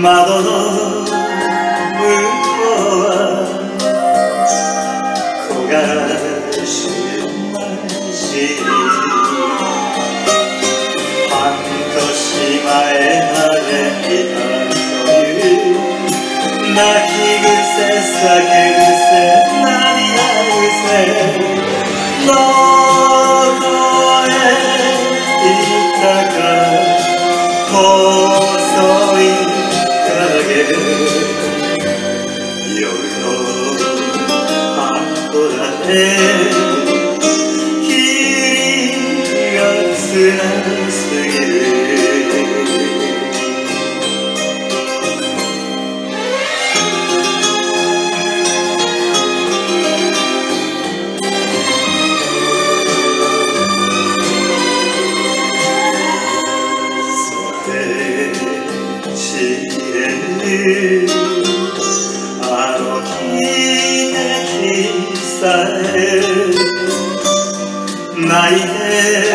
窓の向こうは焦がしまし半年前までいたという泣き癖叫ぶ 나의